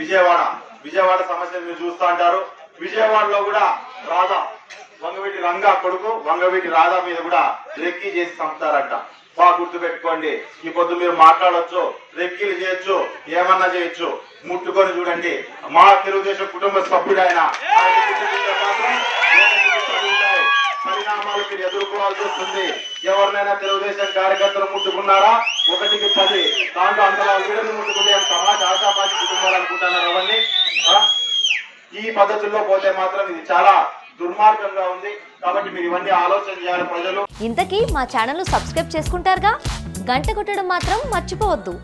విజయవాడ. సమస్యలు మీరు చూస్తూ అంటారు విజయవాడలో కూడా రాధా వంగవీటి రంగా కొడుకు వంగవీటి రాధా మీద కూడా రెక్కీ చేసి సంపుతారంట బాగా గుర్తు పెట్టుకోండి ఈ పొద్దు మీరు మాట్లాడొచ్చు రెక్కీలు చేయొచ్చు ఏమన్నా చేయొచ్చు. ముట్టుకొని చూడండి. మా తెలుగుదేశం కుటుంబ సభ్యుడు ఆయన మాత్రం పరిణామాలు మీరు ఎదుర్కోవాల్సి వస్తుంది. ఎవరినైనా తెలుగుదేశం కార్యకర్తలు ముట్టుకున్నారా? ఒకటికి పది. దాంట్లో అందులో వీడని ముట్టుకుంటే సమాజ ఆశాపాతి కుటుంబాలు అనుకుంటున్నారు అవన్నీ ఈ పద్ధతుల్లో పోతే మాత్రం ఇది చాలా దుర్మార్గంగా ఉంది. కాబట్టి మీరు ఇవన్నీ ఆలోచన చేయాలి ప్రజలు. ఇంతకీ మా ఛానల్ సబ్స్క్రైబ్ చేసుకుంటారుగా? గంట కొట్టడం మాత్రం మర్చిపోవద్దు.